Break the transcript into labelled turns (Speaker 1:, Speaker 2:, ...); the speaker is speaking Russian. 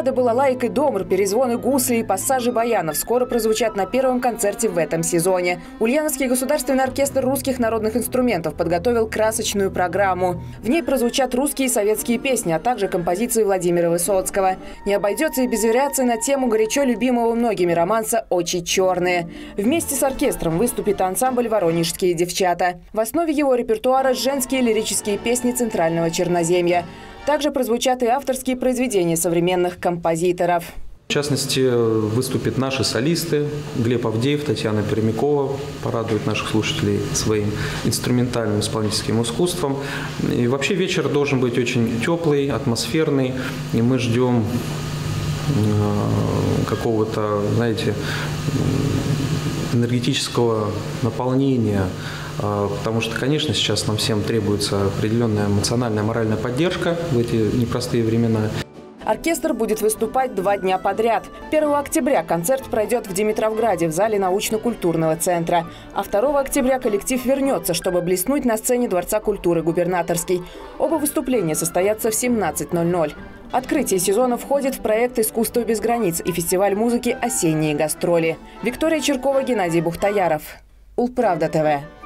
Speaker 1: года балалайк и домр, перезвоны гусли и пассажи баянов скоро прозвучат на первом концерте в этом сезоне. Ульяновский государственный оркестр русских народных инструментов подготовил красочную программу. В ней прозвучат русские и советские песни, а также композиции Владимира Высоцкого. Не обойдется и без вариаций на тему горячо любимого многими романса «Очи черные». Вместе с оркестром выступит ансамбль «Воронежские девчата». В основе его репертуара женские лирические песни Центрального Черноземья. Также прозвучат и авторские произведения современных композиторов.
Speaker 2: В частности, выступят наши солисты Глеб Авдеев, Татьяна Пермякова, порадуют наших слушателей своим инструментальным исполнительским искусством. И вообще вечер должен быть очень теплый, атмосферный, и мы ждем э, какого-то, знаете, энергетического наполнения а, потому что, конечно, сейчас нам всем требуется определенная эмоциональная, моральная поддержка в эти непростые времена.
Speaker 1: Оркестр будет выступать два дня подряд. 1 октября концерт пройдет в Димитровграде в зале научно-культурного центра. А 2 октября коллектив вернется, чтобы блеснуть на сцене Дворца культуры «Губернаторский». Оба выступления состоятся в 17.00. Открытие сезона входит в проект «Искусство без границ» и фестиваль музыки «Осенние гастроли». Виктория Черкова, Геннадий Бухтаяров. Улправда ТВ.